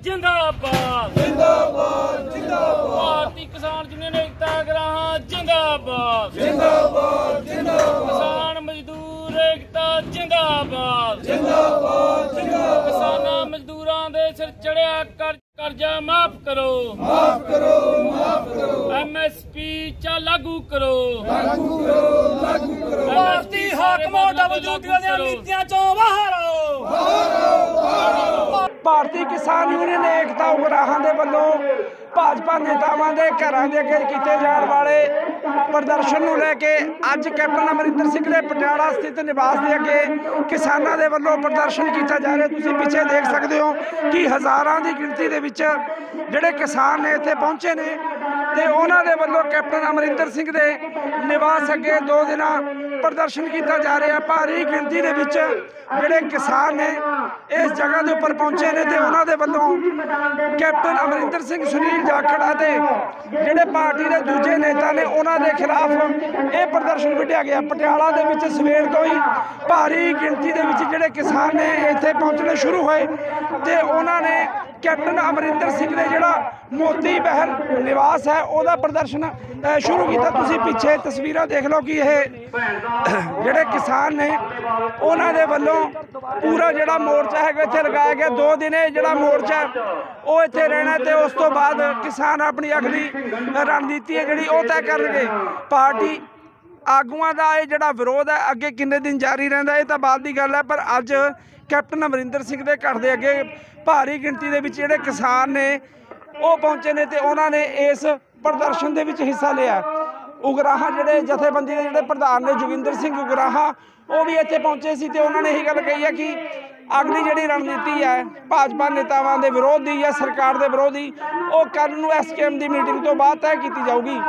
ਜਿੰਦਾਬਾਦ। ਜਿੰਦਾਬਾਦ ਜਿੰਦਾਬਾਦ। ਭਾਰਤੀ ਕਿਸਾਨ ਯੂਨੀਅਨ ਏਕਤਾ ਗਰਾਹਾਂ ਜਿੰਦਾਬਾਦ। ਜਿੰਦਾਬਾਦ ਜਿੰਦਾਬਾਦ। ਕਿਸਾਨ ਮਜ਼ਦੂਰ ਏਕਤਾ ਜਿੰਦਾਬਾਦ। ਜਿੰਦਾਬਾਦ ਜਿੰਦਾਬਾਦ। ਕਿਸਾਨਾਂ ਮਜ਼ਦੂਰਾਂ ਦੇ ਸਿਰ ਚੜਿਆ ਕਰ ਕਰਜ਼ਾ ਮਾਫ ਕਰੋ। ਮਾਫ ਕਰੋ ਮਾਫ ਕਰੋ। ਐਮਐਸਪੀ ਚਾ ਲਾਗੂ ਕਰੋ। ਲਾਗੂ ਕਰੋ ਲਾਗੂ ਕਰੋ। ਭਾਰਤੀ ਹਾਕਮਾਂ ਦਾ ਵਜੂਦੀਆਂ ਦੀਆਂ ਨੀਤੀਆਂ ਚੋਂ ਬਾਹਰ ਭਾਰਤੀ ਕਿਸਾਨ ਯੂਨੀਅਨ ਏਕਤਾ ਉਗਰਾਹਾਂ ਦੇ ਵੱਲੋਂ ਭਾਜਪਾ ਨੇਤਾਵਾਂ ਦੇ ਘਰਾਂ ਦੇ ਅੱਗੇ ਕੀਤੇ ਜਾਣ ਵਾਲੇ ਪ੍ਰਦਰਸ਼ਨ ਨੂੰ ਲੈ ਕੇ ਅੱਜ ਕੈਪਟਨ ਅਮਰਿੰਦਰ ਸਿੰਘ ਦੇ ਪਟਿਆਲਾ ਸਥਿਤ ਨਿਵਾਸ ਦੇ ਅੱਗੇ ਕਿਸਾਨਾਂ ਦੇ ਵੱਲੋਂ ਪ੍ਰਦਰਸ਼ਨ ਕੀਤਾ ਜਾ ਰਿਹਾ। ਤੁਸੀਂ ਪਿੱਛੇ ਦੇਖ ਸਕਦੇ ਹੋ ਕਿ ਹਜ਼ਾਰਾਂ ਦੀ ਗਿਣਤੀ ਦੇ ਵਿੱਚ ਜਿਹੜੇ ਕਿਸਾਨ ਨੇ ਇੱਥੇ ਪਹੁੰਚੇ ਨੇ ਤੇ ਉਹਨਾਂ ਦੇ ਵੱਲੋਂ ਕੈਪਟਨ ਅਮਰਿੰਦਰ ਸਿੰਘ ਦੇ ਨਿਵਾਸ ਅੱਗੇ ਦੋ ਦਿਨਾਂ ਪ੍ਰਦਰਸ਼ਨ ਕੀਤਾ ਜਾ ਰਿਹਾ ਭਾਰੀ ਗਿਣਤੀ ਦੇ ਵਿੱਚ ਜਿਹੜੇ ਕਿਸਾਨ ਨੇ ਇਸ ਜਗ੍ਹਾ ਦੇ ਉੱਪਰ ਪਹੁੰਚੇ ਨੇ ਤੇ ਉਹਨਾਂ ਦੇ ਵੱਲੋਂ ਕੈਪਟਨ ਅਮਰਿੰਦਰ ਸਿੰਘ ਸੁਨੀਲ ਜਾਖੜ ਅਤੇ ਜਿਹੜੇ ਪਾਰਟੀ ਦੇ ਦੂਜੇ ਨੇਤਾ ਨੇ ਉਹਨਾਂ ਦੇ ਖਿਲਾਫ ਇਹ ਪ੍ਰਦਰਸ਼ਨ ਵਿੱਢਿਆ ਗਿਆ। ਪਟਿਆਲਾ ਦੇ ਵਿੱਚ ਸਵੇਰ ਤੋਂ ਹੀ ਭਾਰੀ ਗਿਣਤੀ ਦੇ ਵਿੱਚ ਜਿਹੜੇ ਕਿਸਾਨ ਨੇ ਇੱਥੇ ਪਹੁੰਚਣੇ ਸ਼ੁਰੂ ਹੋਏ ਤੇ ਉਹਨਾਂ ਨੇ ਕੈਪਟਨ ਅਮਰਿੰਦਰ ਸਿੰਘ ਦੇ ਜਿਹੜਾ ਮੋਤੀ ਬਹਿਰ ਨਿਵਾਸ ਹੈ, ਉਹਦਾ ਪ੍ਰਦਰਸ਼ਨ ਸ਼ੁਰੂ ਕੀਤਾ ਤੁਸੀਂ ਪਿੱਛੇ ਤਸਵੀਰਾਂ ਦੇਖ ਲਓ ਕਿ ਇਹ ਜਿਹੜੇ ਕਿਸਾਨ ਨੇ, ਉਹਨਾਂ ਦੇ ਵੱਲੋਂ ਪੂਰਾ ਜਿਹੜਾ ਮੋਰਚਾ ਹੈਗਾ, ਇੱਥੇ ਲਗਾਇਆ ਗਿਆ। ਦੋ ਦਿਨ ਇਹ ਜਿਹੜਾ ਮੋਰਚਾ ਉਹ ਇੱਥੇ ਰਹਿਣਾ ਤੇ ਉਸ ਤੋਂ ਬਾਅਦ ਕਿਸਾਨ ਆਪਣੀ ਅਗਲੀ ਰਣਨੀਤੀ ਹੈ ਜਿਹੜੀ, ਉਹ ਤੈਅ ਕਰਨਗੇ। ਪਾਰਟੀ ਆਗੂਆਂ ਦਾ ਇਹ ਜਿਹੜਾ ਵਿਰੋਧ ਹੈ, ਅੱਗੇ ਕਿੰਨੇ ਦਿਨ ਜਾਰੀ ਰਹਿੰਦਾ, ਇਹ ਤਾਂ ਬਾਅਦ ਦੀ ਗੱਲ ਹੈ, ਪਰ ਅੱਜ ਕੈਪਟਨ ਅਮਰਿੰਦਰ ਸਿੰਘ ਦੇ ਘਰ ਦੇ ਅੱਗੇ ਭਾਰੀ ਗਿਣਤੀ ਦੇ ਵਿੱਚ ਜਿਹੜੇ ਕਿਸਾਨ ਨੇ, ਉਹ ਪਹੁੰਚੇ ਨੇ ਤੇ ਉਹਨਾਂ ਨੇ ਇਸ ਪ੍ਰਦਰਸ਼ਨ ਦੇ ਵਿੱਚ ਹਿੱਸਾ ਲਿਆ। ਉਗਰਾਹਾ ਜਿਹੜੇ ਜਥੇਬੰਦੀ ਦੇ ਜਿਹੜੇ ਪ੍ਰਧਾਨ ਨੇ, ਜੋਗਿੰਦਰ ਸਿੰਘ ਉਗਰਾਹਾ, ਉਹ ਵੀ ਇੱਥੇ ਪਹੁੰਚੇ ਸੀ ਤੇ ਉਹਨਾਂ ਨੇ ਇਹ ਗੱਲ ਕਹੀ ਹੈ ਕਿ ਅਗਲੀ ਜਿਹੜੀ ਰਣਨੀਤੀ ਹੈ, ਭਾਜਪਾ ਨੇਤਾਵਾਂ ਦੇ ਵਿਰੋਧ ਦੀ ਜਾਂ ਸਰਕਾਰ ਦੇ ਵਿਰੋਧ ਦੀ, ਉਹ ਕੱਲ ਨੂੰ ਐਸਕੇਐਮ ਦੀ ਮੀਟਿੰਗ ਤੋਂ ਬਾਅਦ ਤੈਅ ਕੀਤੀ ਜਾਊਗੀ।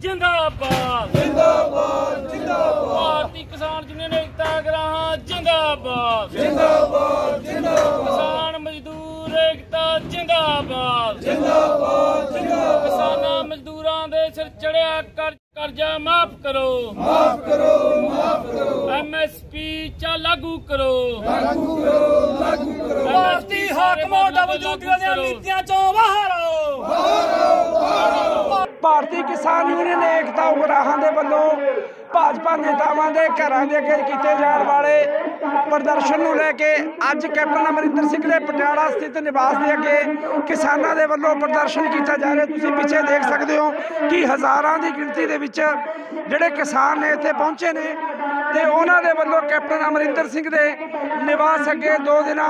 ਜਿੰਦਾਬਾਦ। ਜਿੰਦਾਬਾਦ ਜਿੰਦਾਬਾਦ। ਜਿੰਦਾਬਾਦ ਕਿਸਾਨ ਮਜ਼ਦੂਰ ਏਕਤਾ ਜਿੰਦਾਬਾਦ। ਜਿੰਦਾਬਾਦ ਜਿੰਦਾਬਾਦ। ਕਿਸਾਨਾਂ ਮਜ਼ਦੂਰਾਂ ਦੇ ਸਿਰ ਚੜਿਆ ਕਰ ਕਰਜ਼ਾ ਮਾਫ ਕਰੋ। ਮਾਫ ਕਰੋ ਮਾਫ ਕਰੋ। ਐਮਐਸਪੀ ਚਾ ਲਾਗੂ ਕਰੋ। ਲਾਗੂ ਕਰੋ ਲਾਗੂ ਕਰੋ। ਭਾਰਤੀ ਹਾਕਮਾਂ ਦਾ ਵਜੂਦੀਆਂ ਦੀਆਂ ਨੀਤੀਆਂ ਚੋਂ ਬਾਹਰ ਭਾਰਤੀ ਕਿਸਾਨ ਯੂਨੀਅਨ ਏਕਤਾ ਉਗਰਾਹਾਂ ਦੇ ਵੱਲੋਂ ਭਾਜਪਾ ਨੇਤਾਵਾਂ ਦੇ ਘਰਾਂ ਦੇ ਅੱਗੇ ਕੀਤੇ ਜਾਣ ਵਾਲੇ ਪ੍ਰਦਰਸ਼ਨ ਨੂੰ ਲੈ ਕੇ ਅੱਜ ਕੈਪਟਨ ਅਮਰਿੰਦਰ ਸਿੰਘ ਦੇ ਪਟਿਆਲਾ ਸਥਿਤ ਨਿਵਾਸ ਦੇ ਅੱਗੇ ਕਿਸਾਨਾਂ ਦੇ ਵੱਲੋਂ ਪ੍ਰਦਰਸ਼ਨ ਕੀਤਾ ਜਾ ਰਿਹਾ। ਤੁਸੀਂ ਪਿੱਛੇ ਦੇਖ ਸਕਦੇ ਹੋ ਕਿ ਹਜ਼ਾਰਾਂ ਦੀ ਗਿਣਤੀ ਦੇ ਵਿੱਚ ਜਿਹੜੇ ਕਿਸਾਨ ਨੇ ਇੱਥੇ ਪਹੁੰਚੇ ਨੇ ਤੇ ਉਹਨਾਂ ਦੇ ਵੱਲੋਂ ਕੈਪਟਨ ਅਮਰਿੰਦਰ ਸਿੰਘ ਦੇ ਨਿਵਾਸ ਅੱਗੇ ਦੋ ਦਿਨਾਂ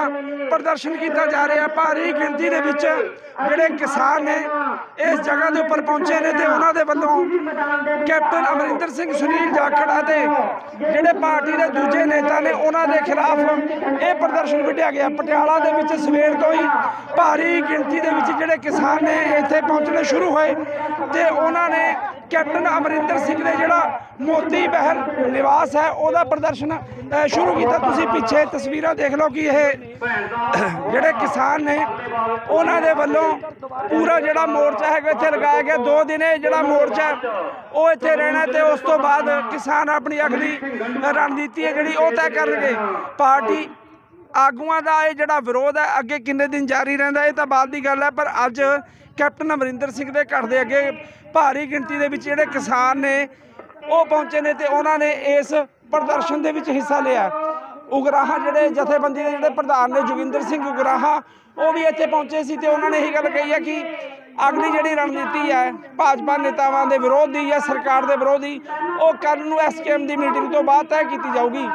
ਪ੍ਰਦਰਸ਼ਨ ਕੀਤਾ ਜਾ ਰਿਹਾ ਭਾਰੀ ਗਿਣਤੀ ਦੇ ਵਿੱਚ ਜਿਹੜੇ ਕਿਸਾਨ ਨੇ ਇਸ ਜਗ੍ਹਾ ਦੇ ਉੱਪਰ ਪਹੁੰਚੇ ਨੇ ਤੇ ਉਹਨਾਂ ਦੇ ਵੱਲੋਂ ਕੈਪਟਨ ਅਮਰਿੰਦਰ ਸਿੰਘ ਸੁਨੀਲ ਜਾਖੜ ਅਤੇ ਜਿਹੜੇ ਪਾਰਟੀ ਦੇ ਦੂਜੇ ਨੇਤਾ ਨੇ, ਉਹਨਾਂ ਦੇ ਖਿਲਾਫ ਇਹ ਪ੍ਰਦਰਸ਼ਨ ਵਿੱਢਿਆ ਗਿਆ। ਪਟਿਆਲਾ ਦੇ ਵਿੱਚ ਸਵੇਰ ਤੋਂ ਹੀ ਭਾਰੀ ਗਿਣਤੀ ਦੇ ਵਿੱਚ ਜਿਹੜੇ ਕਿਸਾਨ ਨੇ ਇੱਥੇ ਪਹੁੰਚਣੇ ਸ਼ੁਰੂ ਹੋਏ ਤੇ ਉਹਨਾਂ ਨੇ ਕੈਪਟਨ ਅਮਰਿੰਦਰ ਸਿੰਘ ਦੇ ਜਿਹੜਾ ਮੋਤੀ ਬਹਿਰ ਨਿਵਾਸ ਹੈ, ਉਹਦਾ ਪ੍ਰਦਰਸ਼ਨ ਸ਼ੁਰੂ ਕੀਤਾ। ਤੁਸੀਂ ਪਿੱਛੇ ਤਸਵੀਰਾਂ ਦੇਖ ਲਓ ਕਿ ਇਹ ਜਿਹੜੇ ਕਿਸਾਨ ਨੇ, ਉਹਨਾਂ ਦੇ ਵੱਲੋਂ ਪੂਰਾ ਜਿਹੜਾ ਮੋਰਚਾ ਹੈਗਾ, ਇੱਥੇ ਲਗਾਇਆ ਗਿਆ। ਦੋ ਦਿਨ ਜਿਹੜਾ ਮੋਰਚਾ ਉਹ ਇੱਥੇ ਰਹਿਣਾ ਤੇ ਉਸ ਤੋਂ ਬਾਅਦ ਕਿਸਾਨ ਆਪਣੀ ਅਗਲੀ ਰਣਨੀਤੀ ਹੈ ਜਿਹੜੀ ਉਹ ਤੈਅ ਕਰਨਗੇ। ਪਾਰਟੀ ਆਗੂਆਂ ਦਾ ਇਹ ਜਿਹੜਾ ਵਿਰੋਧ ਹੈ, ਅੱਗੇ ਕਿੰਨੇ ਦਿਨ ਜਾਰੀ ਰਹਿੰਦਾ ਇਹ ਤਾਂ ਬਾਅਦ ਦੀ ਗੱਲ ਹੈ, ਪਰ ਅੱਜ ਕੈਪਟਨ ਅਮਰਿੰਦਰ ਸਿੰਘ ਦੇ ਘਰ ਦੇ ਅੱਗੇ ਭਾਰੀ ਗਿਣਤੀ ਦੇ ਵਿੱਚ ਜਿਹੜੇ ਕਿਸਾਨ ਨੇ, ਉਹ ਪਹੁੰਚੇ ਨੇ ਤੇ ਉਹਨਾਂ ਨੇ ਇਸ ਪ੍ਰਦਰਸ਼ਨ ਦੇ ਵਿੱਚ ਹਿੱਸਾ ਲਿਆ। ਉਗਰਾਹਾ ਜਿਹੜੇ ਜਥੇਬੰਦੀ ਦੇ ਜਿਹੜੇ ਪ੍ਰਧਾਨ ਨੇ, ਜੋਗਿੰਦਰ ਸਿੰਘ ਉਗਰਾਹਾ, ਉਹ ਵੀ ਇੱਥੇ ਪਹੁੰਚੇ ਸੀ ਤੇ ਉਹਨਾਂ ਨੇ ਇਹ ਗੱਲ ਕਹੀ ਹੈ ਕਿ ਅਗਲੀ ਜਿਹੜੀ ਰਣਨੀਤੀ ਹੈ, ਭਾਜਪਾ ਨੇਤਾਵਾਂ ਦੇ ਵਿਰੋਧ ਦੀ ਜਾਂ ਸਰਕਾਰ ਦੇ ਵਿਰੋਧ ਦੀ ਉਹ ਕੱਲ ਨੂੰ ਐਸਕੇਐਮ ਦੀ ਮੀਟਿੰਗ ਤੋਂ ਬਾਅਦ ਤੈਅ ਕੀਤੀ ਜਾਊਗੀ।